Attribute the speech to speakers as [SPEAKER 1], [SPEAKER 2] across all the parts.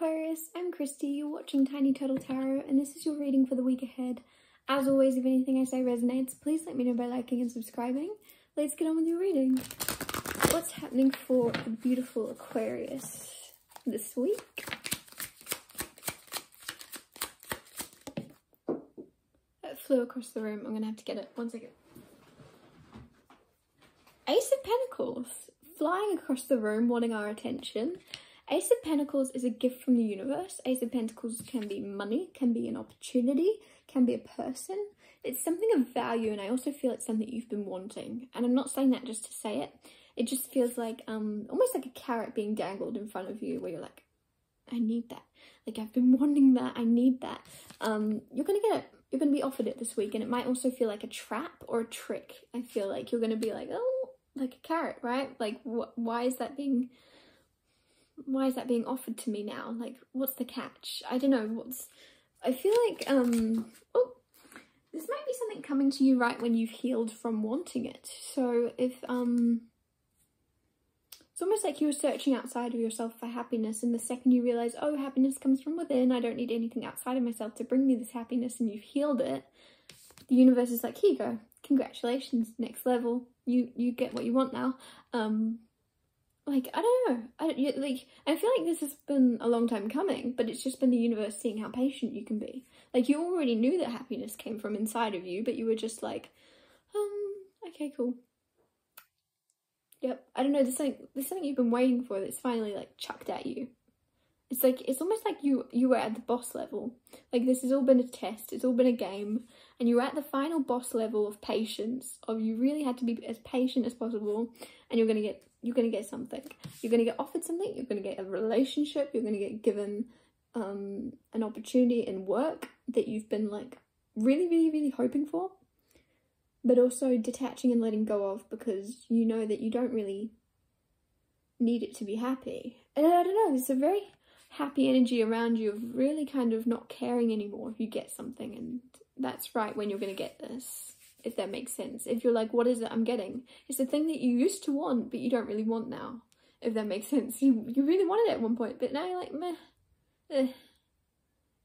[SPEAKER 1] Aquarius, I'm Kristie, you're watching Tiny Turtle Tarot, and this is your reading for the week ahead. As always, if anything I say resonates, please let me know by liking and subscribing. Let's get on with your reading. What's happening for the beautiful Aquarius this week? That flew across the room, I'm gonna have to get it, one second. Ace of Pentacles, flying across the room, wanting our attention. Ace of Pentacles is a gift from the universe. Ace of Pentacles can be money, can be an opportunity, can be a person. It's something of value and I also feel it's something you've been wanting. And I'm not saying that just to say it. It just feels like um almost like a carrot being dangled in front of you where you're like, I need that. Like I've been wanting that, I need that. Um, you're gonna get it. You're gonna be offered it this week and it might also feel like a trap or a trick. I feel like you're gonna be like, oh, like a carrot, right? Like wh why is that being why is that being offered to me now? Like, what's the catch? I don't know. What's, I feel like, um, oh, this might be something coming to you right when you've healed from wanting it. So if, um, it's almost like you were searching outside of yourself for happiness and the second you realize, oh, happiness comes from within, I don't need anything outside of myself to bring me this happiness and you've healed it, the universe is like, here you go, congratulations, next level, you, you get what you want now. Um, like I don't know. I like I feel like this has been a long time coming, but it's just been the universe seeing how patient you can be. Like you already knew that happiness came from inside of you, but you were just like, um, okay, cool. Yep. I don't know. There's something there's something you've been waiting for that's finally like chucked at you. It's like it's almost like you you were at the boss level. Like this has all been a test. It's all been a game, and you're at the final boss level of patience. Of you really had to be as patient as possible, and you're gonna get you're going to get something. You're going to get offered something, you're going to get a relationship, you're going to get given um, an opportunity in work that you've been like really, really, really hoping for, but also detaching and letting go of because you know that you don't really need it to be happy. And I don't know, there's a very happy energy around you of really kind of not caring anymore if you get something, and that's right when you're going to get this if that makes sense. If you're like, what is it I'm getting? It's the thing that you used to want, but you don't really want now, if that makes sense. You, you really wanted it at one point, but now you're like, meh, eh.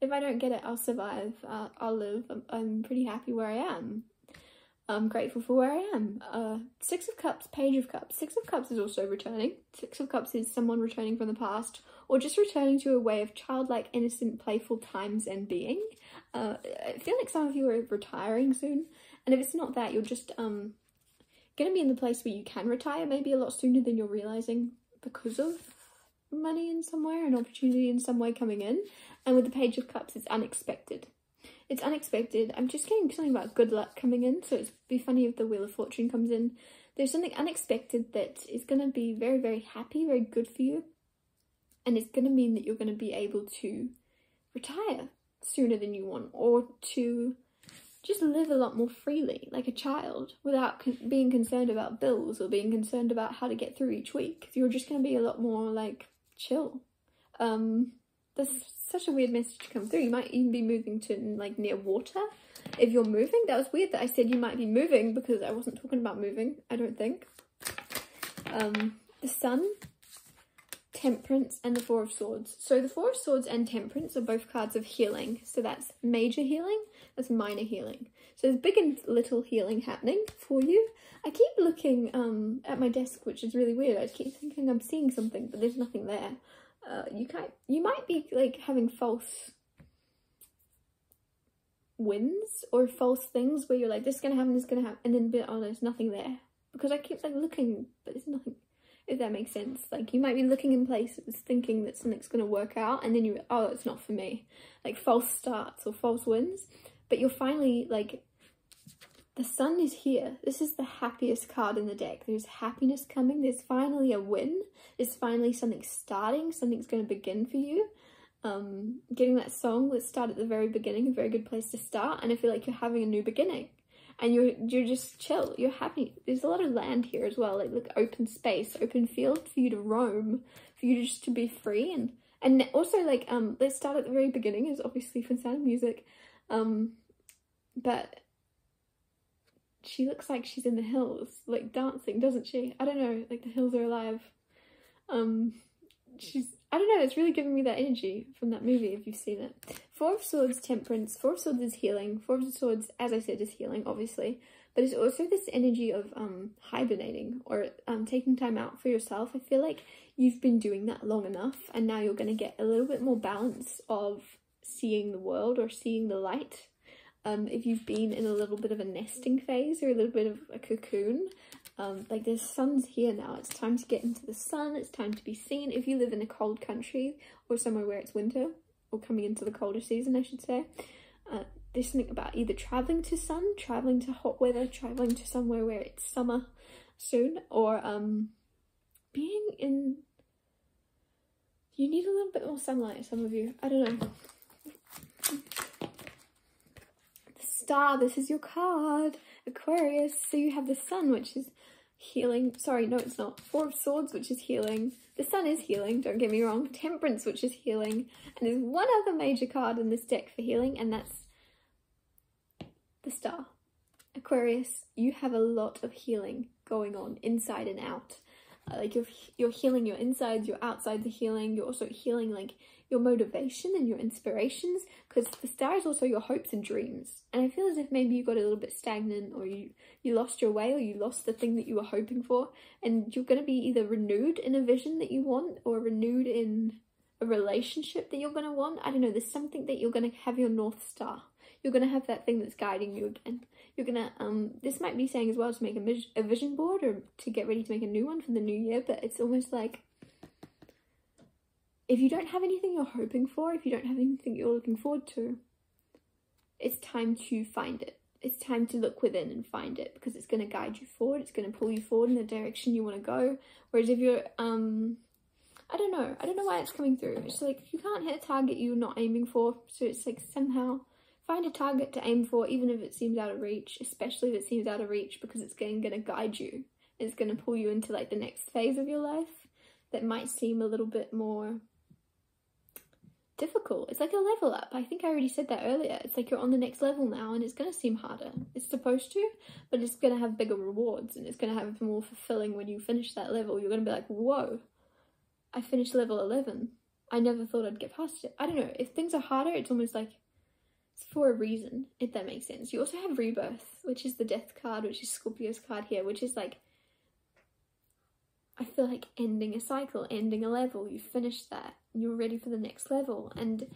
[SPEAKER 1] If I don't get it, I'll survive. Uh, I'll live. I'm, I'm, pretty happy where I am. I'm grateful for where I am. Uh, Six of Cups, Page of Cups. Six of Cups is also returning. Six of Cups is someone returning from the past or just returning to a way of childlike, innocent, playful times and being. Uh, I feel like some of you are retiring soon and if it's not that, you're just um going to be in the place where you can retire maybe a lot sooner than you're realizing because of money in somewhere, an opportunity in some way coming in. And with the Page of Cups, it's unexpected. It's unexpected. I'm just getting something about good luck coming in, so it'd be funny if the Wheel of Fortune comes in. There's something unexpected that is going to be very, very happy, very good for you. And it's going to mean that you're going to be able to retire sooner than you want or to just live a lot more freely, like a child, without con being concerned about bills or being concerned about how to get through each week. You're just going to be a lot more, like, chill. Um, there's such a weird message to come through. You might even be moving to, like, near water if you're moving. That was weird that I said you might be moving because I wasn't talking about moving, I don't think. Um, the sun Temperance and the Four of Swords. So the Four of Swords and Temperance are both cards of healing. So that's major healing, that's minor healing. So there's big and little healing happening for you. I keep looking um, at my desk, which is really weird. I keep thinking I'm seeing something, but there's nothing there. Uh, you can you might be like having false wins or false things where you're like, this is gonna happen, this is gonna happen, and then be oh, there's nothing there. Because I keep like looking, but there's nothing if that makes sense. Like you might be looking in places thinking that something's to work out and then you, oh, it's not for me. Like false starts or false wins. But you're finally like, the sun is here. This is the happiest card in the deck. There's happiness coming. There's finally a win. There's finally something starting. Something's going to begin for you. Um, getting that song, let's start at the very beginning, a very good place to start. And I feel like you're having a new beginning and you're you're just chill you're happy there's a lot of land here as well like look open space open field for you to roam for you just to be free and and also like um let's start at the very beginning is obviously from sound music um but she looks like she's in the hills like dancing doesn't she i don't know like the hills are alive um she's I don't know, it's really giving me that energy from that movie if you've seen it. Four of Swords, Temperance. Four of Swords is healing. Four of Swords, as I said, is healing, obviously. But it's also this energy of um, hibernating or um, taking time out for yourself. I feel like you've been doing that long enough and now you're going to get a little bit more balance of seeing the world or seeing the light. Um, if you've been in a little bit of a nesting phase or a little bit of a cocoon, um, like the sun's here now. It's time to get into the sun. It's time to be seen. If you live in a cold country or somewhere where it's winter or coming into the colder season, I should say, uh, there's something about either traveling to sun, traveling to hot weather, traveling to somewhere where it's summer soon, or um, being in. You need a little bit more sunlight, some of you. I don't know. The star, this is your card. Aquarius, so you have the sun, which is healing. Sorry, no, it's not. Four of Swords, which is healing. The Sun is healing, don't get me wrong. Temperance, which is healing. And there's one other major card in this deck for healing, and that's the Star. Aquarius, you have a lot of healing going on inside and out. Uh, like you're you're healing your insides, your outside the healing. You're also healing like your motivation and your inspirations because the star is also your hopes and dreams. And I feel as if maybe you got a little bit stagnant or you you lost your way or you lost the thing that you were hoping for, and you're going to be either renewed in a vision that you want or renewed in a relationship that you're going to want. I don't know. There's something that you're going to have your north star. You're going to have that thing that's guiding you again you're gonna um this might be saying as well to make a, a vision board or to get ready to make a new one for the new year but it's almost like if you don't have anything you're hoping for if you don't have anything you're looking forward to it's time to find it it's time to look within and find it because it's going to guide you forward it's going to pull you forward in the direction you want to go whereas if you're um I don't know. I don't know why it's coming through. It's like you can't hit a target you're not aiming for. So it's like somehow Find a target to aim for, even if it seems out of reach, especially if it seems out of reach because it's going, going to guide you. It's going to pull you into like the next phase of your life that might seem a little bit more difficult. It's like a level up. I think I already said that earlier. It's like you're on the next level now and it's going to seem harder. It's supposed to, but it's going to have bigger rewards and it's going to have more fulfilling when you finish that level. You're going to be like, whoa, I finished level 11. I never thought I'd get past it. I don't know. If things are harder, it's almost like it's for a reason, if that makes sense. You also have Rebirth, which is the death card, which is Scorpio's card here, which is like, I feel like ending a cycle, ending a level. You finished that, you're ready for the next level. And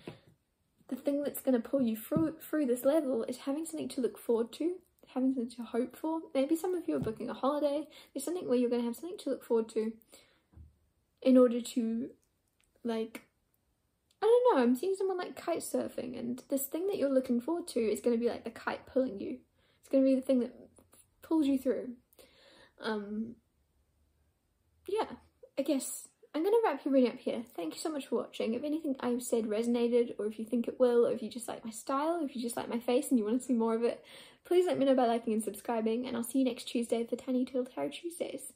[SPEAKER 1] the thing that's going to pull you through, through this level is having something to look forward to, having something to hope for. Maybe some of you are booking a holiday. There's something where you're going to have something to look forward to in order to like I don't know, I'm seeing someone like kite surfing and this thing that you're looking forward to is going to be like the kite pulling you. It's going to be the thing that pulls you through. Um, yeah, I guess I'm going to wrap reading up here. Thank you so much for watching. If anything I've said resonated or if you think it will or if you just like my style, if you just like my face and you want to see more of it, please let me know by liking and subscribing and I'll see you next Tuesday for Tiny Turtle Tarot Tuesdays.